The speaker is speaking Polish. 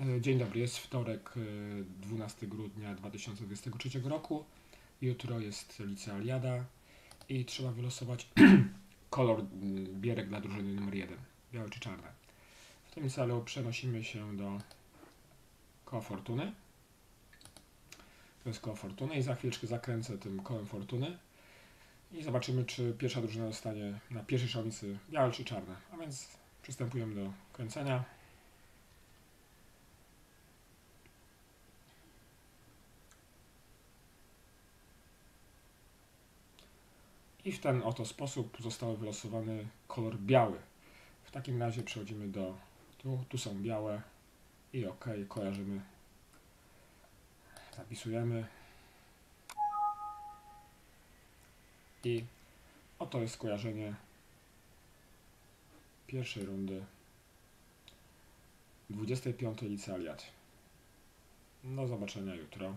E, Dzień dobry, jest wtorek, e, 12 grudnia 2023 roku. Jutro jest licealiada i trzeba wylosować kolor mm, bierek dla drużyny numer 1, białe czy czarne. W tym celu przenosimy się do koła fortuny. To jest koło fortuny i za chwileczkę zakręcę tym kołem fortuny i zobaczymy, czy pierwsza drużyna dostanie na pierwszej szalnicy białe czy czarne. A więc przystępujemy do kręcenia. I w ten oto sposób został wylosowany kolor biały. W takim razie przechodzimy do tu, tu są białe i OK, kojarzymy. Zapisujemy. I oto jest skojarzenie pierwszej rundy 25 licealiat. Do zobaczenia jutro.